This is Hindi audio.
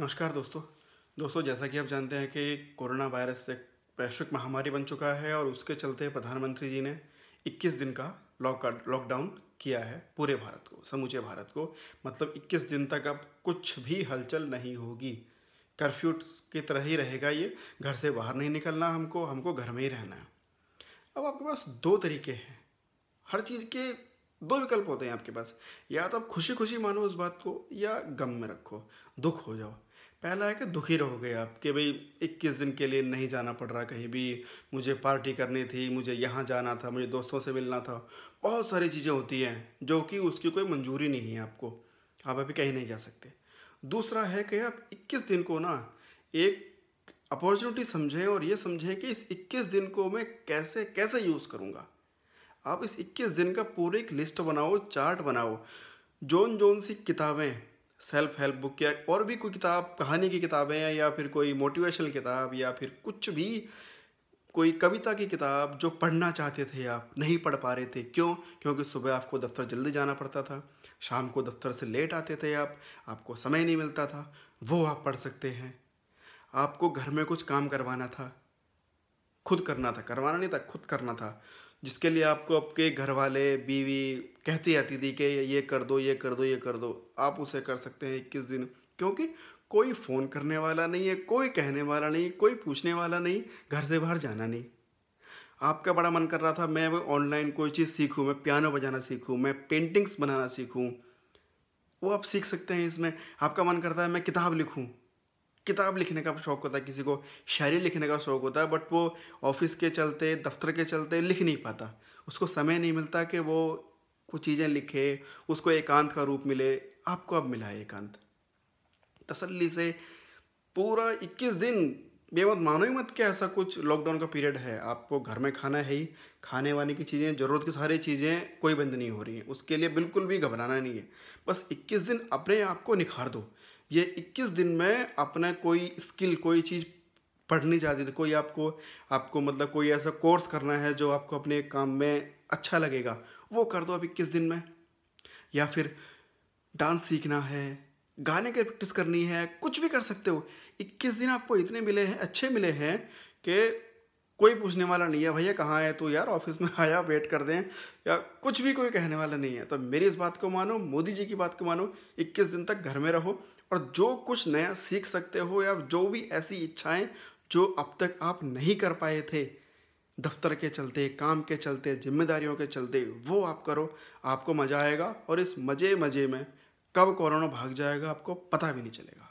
नमस्कार दोस्तों। दोस्तों, जैसा कि आप जानते हैं कि कोरोना वायरस एक वैश्विक महामारी बन चुका है और उसके चलते प्रधानमंत्री जी ने 21 दिन का लॉक लॉकडाउन किया है पूरे भारत को, समूचे भारत को। मतलब 21 दिन तक अब कुछ भी हलचल नहीं होगी। कर्फ्यू की तरह ही रहेगा ये। घर से बाहर नहीं निकलना हमको हमको घर में ही रहना है। अब आपके पास दो तरीके हैं। हर चीज़ के दो विकल्प होते हैं आपके पास। या तो आप खुशी खुशी मानो उस बात को, या गम में रखो। दुख हो जाओ। पहला है कि दुखी रहोगे आप कि भाई इक्कीस दिन के लिए नहीं जाना पड़ रहा कहीं भी, मुझे पार्टी करनी थी, मुझे यहाँ जाना था, मुझे दोस्तों से मिलना था। बहुत सारी चीज़ें होती हैं जो कि उसकी कोई मंजूरी नहीं है आपको। आप अभी कहीं नहीं जा सकते। दूसरा है कि आप इक्कीस दिन को ना एक अपॉर्चुनिटी समझें और ये समझें कि इस इक्कीस दिन को मैं कैसे कैसे यूज़ करूँगा। आप इस इक्कीस दिन का पूरी एक लिस्ट बनाओ, चार्ट बनाओ जोन जोन सी किताबें सेल्फ हेल्प बुक या और भी कोई किताब, कहानी की किताबें या फिर कोई मोटिवेशनल किताब या फिर कुछ भी, कोई कविता की किताब जो पढ़ना चाहते थे आप, नहीं पढ़ पा रहे थे। क्यों? क्योंकि सुबह आपको दफ्तर जल्दी जाना पड़ता था। शाम को दफ्तर से लेट आते थे आप, आपको समय नहीं मिलता था। वो आप पढ़ सकते हैं। आपको घर में कुछ काम करवाना था। खुद करना था, करवाना नहीं था, खुद करना था। जिसके लिए आपको आपके घर वाले बीवी कहती आती थी कि ये कर दो, ये कर दो, ये कर दो। आप उसे कर सकते हैं इक्कीस दिन। क्योंकि कोई फ़ोन करने वाला नहीं है, कोई कहने वाला नहीं, कोई पूछने वाला नहीं, घर से बाहर जाना नहीं। आपका बड़ा मन कर रहा था, मैं वो ऑनलाइन कोई चीज़ सीखूँ, मैं पियानो बजाना सीखूँ, मैं पेंटिंग्स बनाना सीखूँ। वो आप सीख सकते हैं इसमें। आपका मन करता है, मैं किताब लिखूँ। किताब लिखने का शौक़ होता है, किसी को शायरी लिखने का शौक़ होता है बट वो ऑफ़िस के चलते, दफ्तर के चलते लिख नहीं पाता। उसको समय नहीं मिलता कि वो कुछ चीज़ें लिखे, उसको एकांत का रूप मिले, आपको अब मिला है एकांत। तसल्ली से पूरा 21 दिन बेमत मानो ही मत कि ऐसा कुछ लॉकडाउन का पीरियड है। आपको घर में खाना है ही, खाने वाने की चीज़ें, ज़रूरत की सारी चीज़ें कोई बंद नहीं हो रही हैं। उसके लिए बिल्कुल भी घबराना नहीं है। बस 21 दिन अपने आप को निखार दो। ये 21 दिन में अपना कोई स्किल, कोई चीज़ पढ़नी चाहती थी कोई आपको आपको मतलब कोई ऐसा कोर्स करना है जो आपको अपने काम में अच्छा लगेगा, वो कर दो अब इक्कीस दिन में। या फिर डांस सीखना है, गाने की प्रैक्टिस करनी है, कुछ भी कर सकते हो। इक्कीस दिन आपको इतने मिले हैं, अच्छे मिले हैं कि कोई पूछने वाला नहीं है, भैया, कहाँ है? तो यार ऑफ़िस में आया, वेट कर दें, या कुछ भी कोई कहने वाला नहीं है। तो मेरी इस बात को मानो, मोदी जी की बात को मानो 21 दिन तक घर में रहो और जो कुछ नया सीख सकते हो या जो भी ऐसी इच्छाएँ जो अब तक आप नहीं कर पाए थे, दफ्तर के चलते, काम के चलते, जिम्मेदारियों के चलते, वो आप करो, आपको मज़ा आएगा और इस मज़े मज़े में कब कोरोना भाग जाएगा, आपको पता भी नहीं चलेगा।